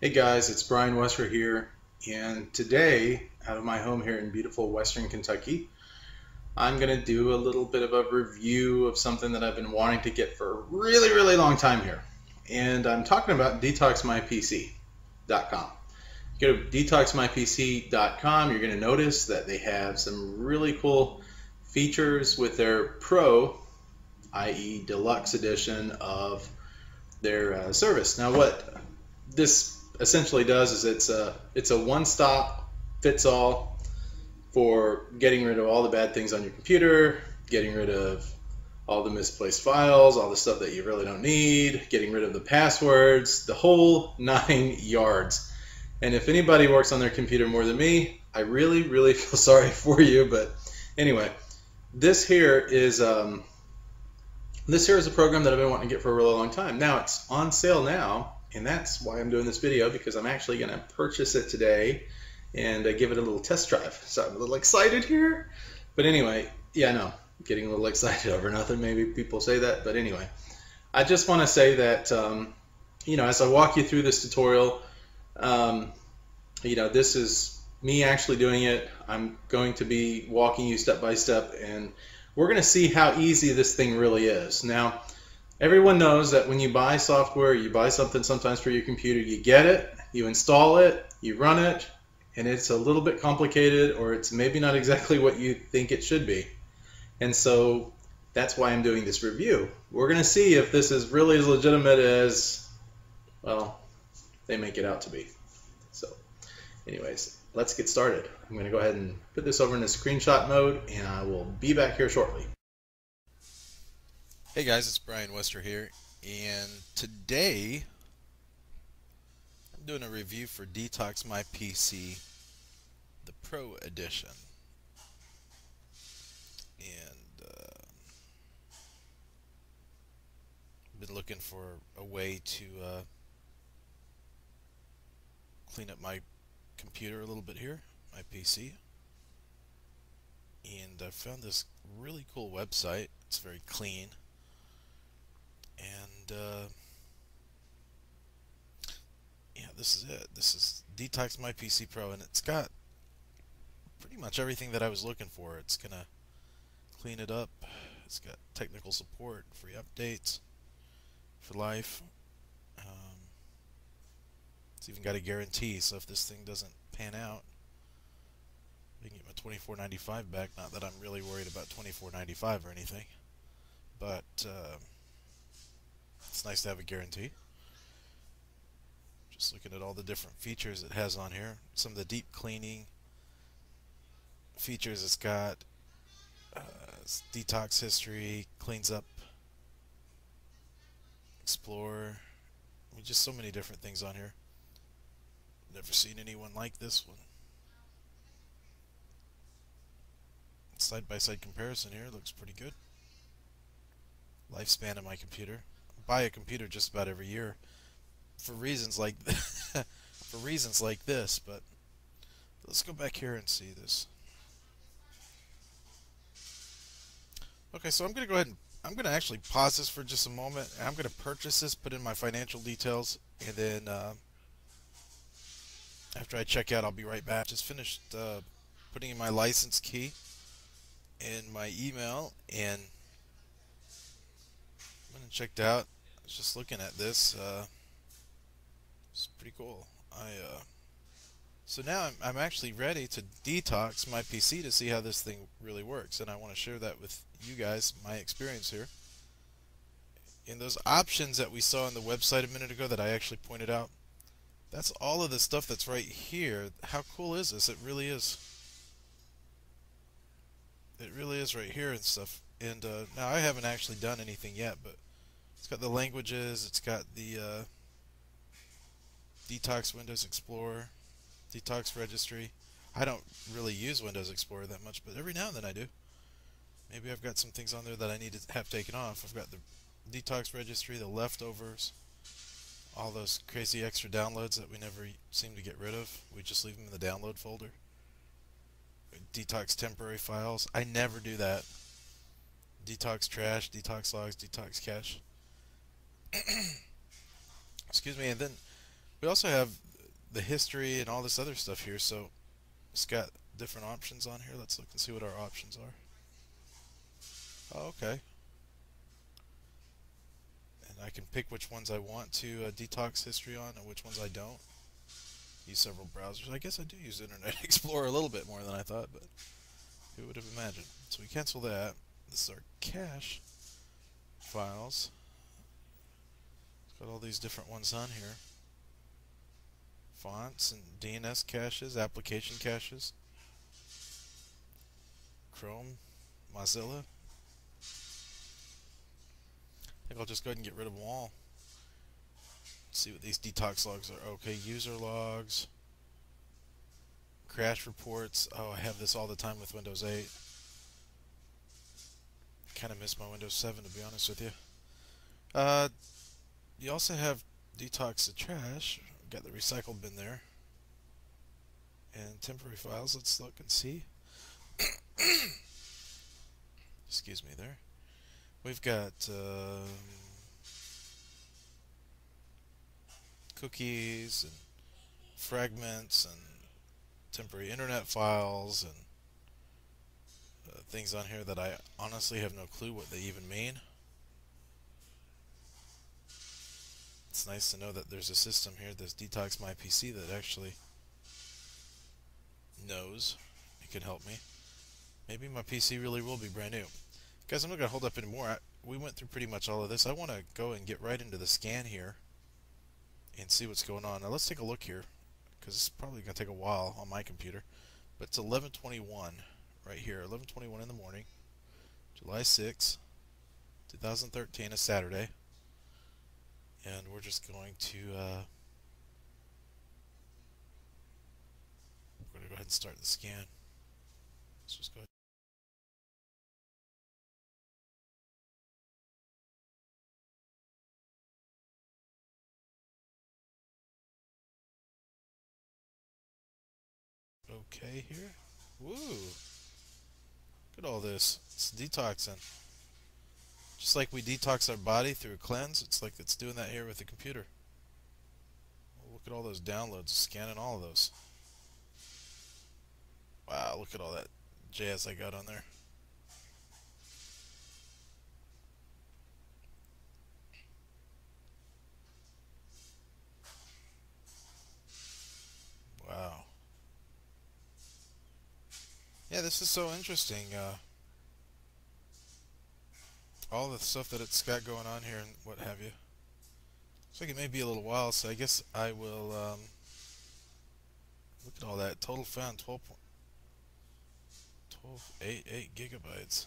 Hey guys, it's Brian Westford here, and today, out of my home here in beautiful Western Kentucky, I'm going to do a little bit of a review of something that I've been wanting to get for a really, really long time here. And I'm talking about detoxmypc.com. Go to detoxmypc.com, you're going to notice that they have some really cool features with their Pro, i.e., deluxe edition of their uh, service. Now, what this essentially does is it's a it's a one-stop fits all for getting rid of all the bad things on your computer, getting rid of all the misplaced files, all the stuff that you really don't need, getting rid of the passwords, the whole nine yards. And if anybody works on their computer more than me, I really, really feel sorry for you. But anyway, this here is um, this here is a program that I've been wanting to get for a really long time. Now it's on sale now, and that's why I'm doing this video because I'm actually going to purchase it today and uh, give it a little test drive. So I'm a little excited here. But anyway, yeah, no, getting a little excited over nothing. Maybe people say that, but anyway, I just want to say that um, you know as I walk you through this tutorial, um, you know this is me actually doing it. I'm going to be walking you step by step and we're going to see how easy this thing really is. Now, everyone knows that when you buy software, you buy something sometimes for your computer, you get it, you install it, you run it, and it's a little bit complicated or it's maybe not exactly what you think it should be. And so that's why I'm doing this review. We're going to see if this is really as legitimate as, well, they make it out to be. So, anyways, let's get started. I'm going to go ahead and put this over into screenshot mode, and I will be back here shortly. Hey guys, it's Brian Wester here, and today I'm doing a review for Detox My PC, the Pro Edition. And uh, I've been looking for a way to uh, clean up my computer a little bit here, my PC. And I found this really cool website. It's very clean. And uh, yeah, this is it. This is Detox My PC Pro, and it's got pretty much everything that I was looking for. It's gonna clean it up. It's got technical support, free updates for life. Um, it's even got a guarantee, so if this thing doesn't pan out, I can get my $24.95 back. Not that I'm really worried about $24.95 or anything, but uh, it's nice to have a guarantee. Just looking at all the different features it has on here. Some of the deep cleaning features it's got. Uh, it's detox history, cleans up, explore. I mean, just so many different things on here. Never seen anyone like this one. Side by side comparison here looks pretty good. Lifespan of my computer. Buy a computer just about every year for reasons like for reasons like this, but let's go back here and see this. Okay, so I'm going to go ahead and I'm going to actually pause this for just a moment. I'm going to purchase this, put in my financial details, and then uh, after I check out, I'll be right back. Just finished uh, putting in my license key and my email, and I checked out, just looking at this. Uh, it's pretty cool. I uh, so now I'm, I'm actually ready to detox my PC to see how this thing really works, and I want to share that with you guys, my experience here. In those options that we saw on the website a minute ago that I actually pointed out, that's all of the stuff that's right here. How cool is this? It really is. It really is right here and stuff. And uh, now I haven't actually done anything yet, but it's got the languages, it's got the uh, Detox Windows Explorer, Detox Registry. I don't really use Windows Explorer that much, but every now and then I do. Maybe I've got some things on there that I need to have taken off. I've got the Detox Registry, the leftovers, all those crazy extra downloads that we never seem to get rid of. We just leave them in the download folder. Detox temporary files. I never do that. Detox trash, detox logs, detox cache. Excuse me, and then we also have the history and all this other stuff here. So it's got different options on here. Let's look and see what our options are. Oh, okay. And I can pick which ones I want to uh, detox history on and which ones I don't. Use several browsers. I guess I do use Internet Explorer a little bit more than I thought, but who would have imagined? So we cancel that. This is our cache files. Got all these different ones on here. Fonts and DNS caches, application caches. Chrome, Mozilla. I think I'll just go ahead and get rid of them all. Let's see what these detox logs are. Okay, user logs. Crash reports. Oh, I have this all the time with Windows 8. Kind of miss my Windows 7 to be honest with you. Uh, you also have detox the trash. Got the recycle bin there. And temporary files. Let's look and see. Excuse me there. We've got um, cookies and fragments and temporary internet files and uh, things on here that I honestly have no clue what they even mean. It's nice to know that there's a system here, this Detox My PC, that actually knows it can help me. Maybe my PC really will be brand new. Guys, I'm not going to hold up anymore. I, we went through pretty much all of this. I want to go and get right into the scan here and see what's going on. Now let's take a look here because it's probably going to take a while on my computer. But it's 11:21 right here, 11:21 in the morning, July 6, 2013, a Saturday, and we're just going to uh, we're going to go ahead and start the scan. Let's just go ahead. okay here. Woo! Look at all this. It's detoxing. Just like we detox our body through a cleanse, it's like it's doing that here with the computer. look at all those downloads, scanning all of those. Wow, look at all that jazz I got on there. Wow. Yeah, this is so interesting. Uh, all the stuff that it's got going on here and what have you. Looks like it may be a little while, so I guess I will um, look at all that. Total found 12, 12 8, 8 gigabytes.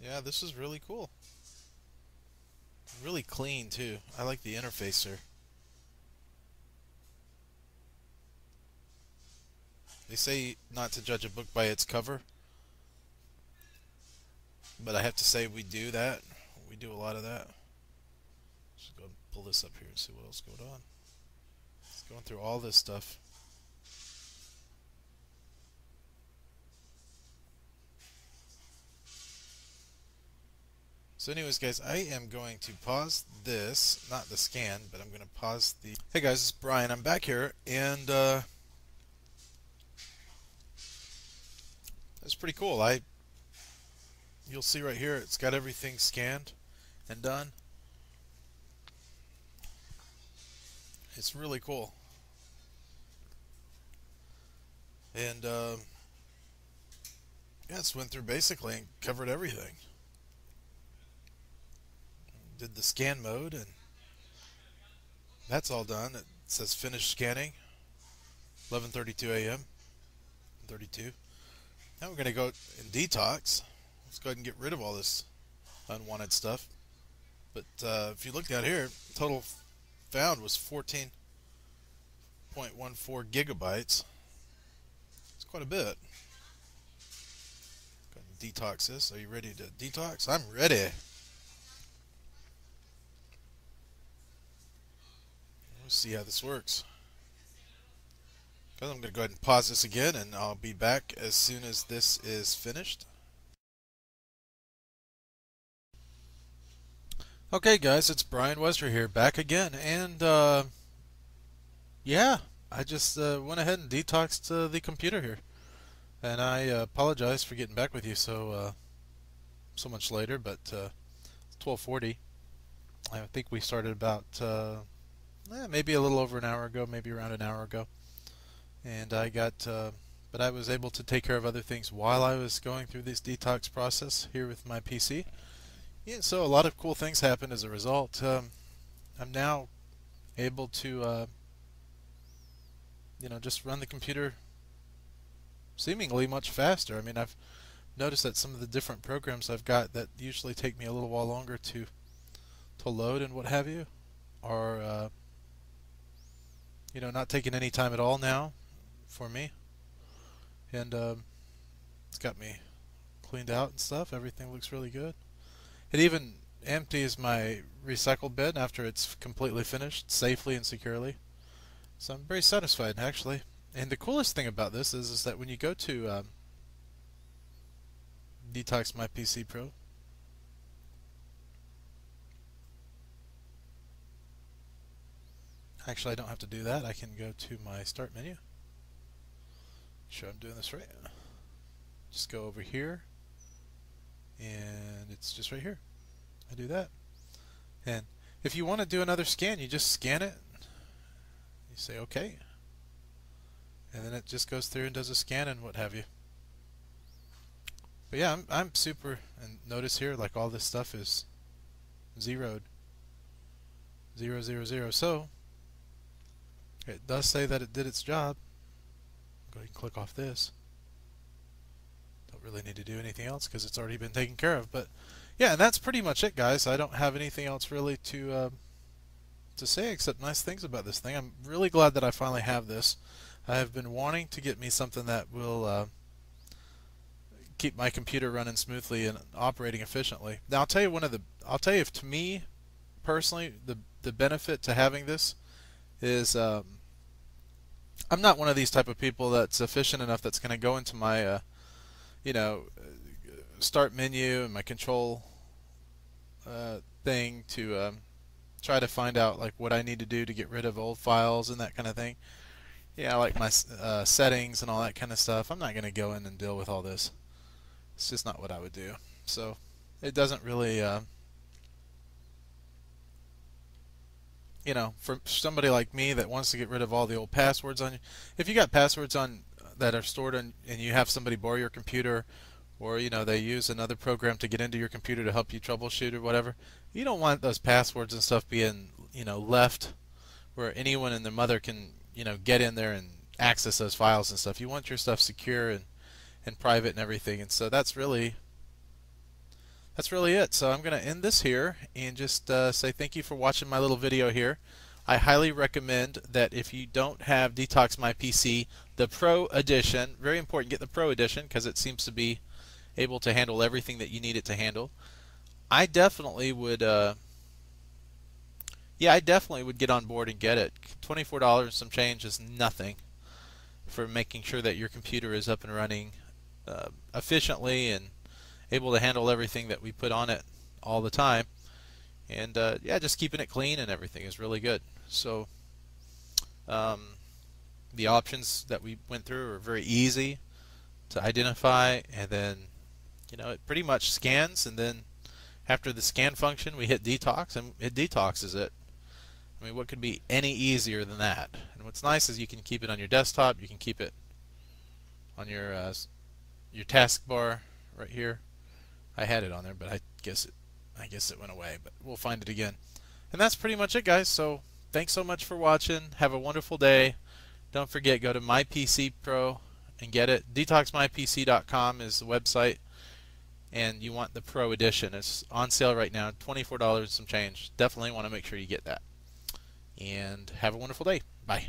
Yeah, this is really cool. Really clean too. I like the interface here. They say not to judge a book by its cover. But I have to say we do that. We do a lot of that. Just go pull this up here and see what else going on. It's going through all this stuff. So anyways, guys, I am going to pause this, not the scan, but I'm going to pause the... Hey guys, it's Brian. I'm back here, and uh, it's pretty cool. I, You'll see right here, it's got everything scanned and done. It's really cool. And, uh, yeah, it's went through basically and covered everything did the scan mode and that's all done. It says finish scanning. 11:32 a.m. 32. Now we're going to go in detox. Let's go ahead and get rid of all this unwanted stuff. But uh, if you look down here, total found was 14.14 gigabytes. It's quite a bit. Go detox this. Are you ready to detox? I'm ready. Let's see how this works. I'm going to go ahead and pause this again and I'll be back as soon as this is finished. Okay guys, it's Brian Wester here, back again, and uh, yeah, I just uh, went ahead and detoxed uh, the computer here. And I uh, apologize for getting back with you so uh, so much later, but uh, it's 1240. I think we started about eh, maybe a little over an hour ago, maybe around an hour ago and I got uh, but I was able to take care of other things while I was going through this detox process here with my PC yeah so a lot of cool things happened as a result. Um, I'm now able to uh, you know just run the computer seemingly much faster. I mean I've noticed that some of the different programs I've got that usually take me a little while longer to to load and what have you are uh, you know not taking any time at all now for me. And um, it's got me cleaned out and stuff. Everything looks really good. It even empties my recycle bin after it's completely finished, safely and securely. So I'm very satisfied, actually. And the coolest thing about this is, is that when you go to um, Detox My PC Pro, actually I don't have to do that. I can go to my Start menu sure I'm doing this right. Just go over here, and it's just right here. I do that. And if you want to do another scan, you just scan it. You say OK. And then it just goes through and does a scan and what have you. But yeah, I'm, I'm super, and notice here, like all this stuff is zeroed. Zero, zero, zero. So, it does say that it did its job go ahead and click off this. Don't really need to do anything else because it's already been taken care of. But yeah, and that's pretty much it, guys. I don't have anything else really to uh, to say except nice things about this thing. I'm really glad that I finally have this. I have been wanting to get me something that will uh, keep my computer running smoothly and operating efficiently. Now I'll tell you one of the I'll tell you if to me personally the the benefit to having this is um, I'm not one of these type of people that's efficient enough that's going to go into my, uh, you know, start menu and my control uh, thing to um, try to find out like what I need to do to get rid of old files and that kind of thing. Yeah, I like my uh, settings and all that kind of stuff. I'm not going to go in and deal with all this. It's just not what I would do. So it doesn't really. Uh, you know, for somebody like me that wants to get rid of all the old passwords on you, if you got passwords on uh, that are stored on, and you have somebody borrow your computer, or you know they use another program to get into your computer to help you troubleshoot or whatever, you don't want those passwords and stuff being you know left where anyone and their mother can you know get in there and access those files and stuff. You want your stuff secure and and private and everything, and so that's really that's really it. So I'm going to end this here and just uh, say thank you for watching my little video here. I highly recommend that if you don't have Detox My PC, the Pro Edition, very important, get the Pro Edition because it seems to be able to handle everything that you need it to handle. I definitely would, uh, yeah, I definitely would get on board and get it. $24 and some change is nothing for making sure that your computer is up and running uh, efficiently and able to handle everything that we put on it all the time. And uh, yeah, just keeping it clean and everything is really good. So um, the options that we went through are very easy to identify, and then you know it pretty much scans, and then after the scan function, we hit detox, and it detoxes it. I mean, what could be any easier than that? And what's nice is you can keep it on your desktop, you can keep it on your uh, your taskbar right here. I had it on there, but I guess it I guess it went away, but we'll find it again. And that's pretty much it, guys. So thanks so much for watching. Have a wonderful day. Don't forget, go to My PC Pro and get it. DetoxMyPC.com is the website, and you want the Pro Edition. It's on sale right now, $24 some change. Definitely want to make sure you get that. And have a wonderful day. Bye.